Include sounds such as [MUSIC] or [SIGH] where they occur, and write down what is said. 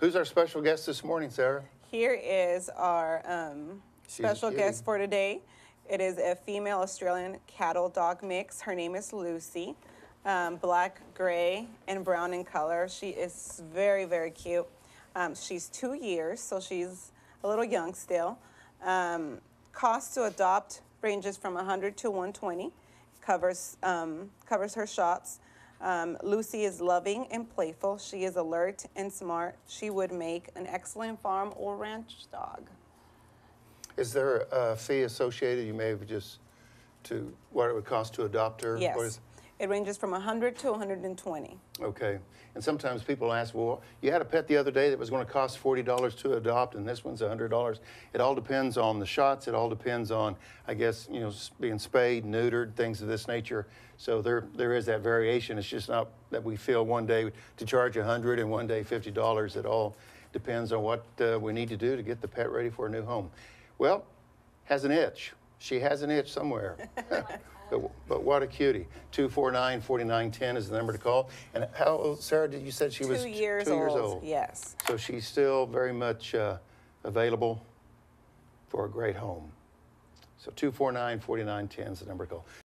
Who's our special guest this morning, Sarah? Here is our um, special guest for today. It is a female Australian cattle dog mix. Her name is Lucy. Um, black, gray, and brown in color. She is very, very cute. Um, she's two years, so she's a little young still. Um, cost to adopt ranges from 100 to 120. Covers um, covers her shots. Um, Lucy is loving and playful. She is alert and smart. She would make an excellent farm or ranch dog. Is there a fee associated? You may have just to what it would cost to adopt her? Yes. is- It ranges from 100 to 120. Okay. And sometimes people ask, well, you had a pet the other day that was going to cost $40 to adopt, and this one's $100. It all depends on the shots. It all depends on, I guess, you know, being spayed, neutered, things of this nature. So there, there is that variation. It's just not that we feel one day to charge 100 and one day $50. It all depends on what uh, we need to do to get the pet ready for a new home. Well, has an itch. She has an itch somewhere. [LAUGHS] but, but what a cutie. 249 4910 is the number to call. And how old, Sarah, did you said she was two years two old. years old? Yes. So she's still very much uh, available for a great home. So 249 4910 is the number to call.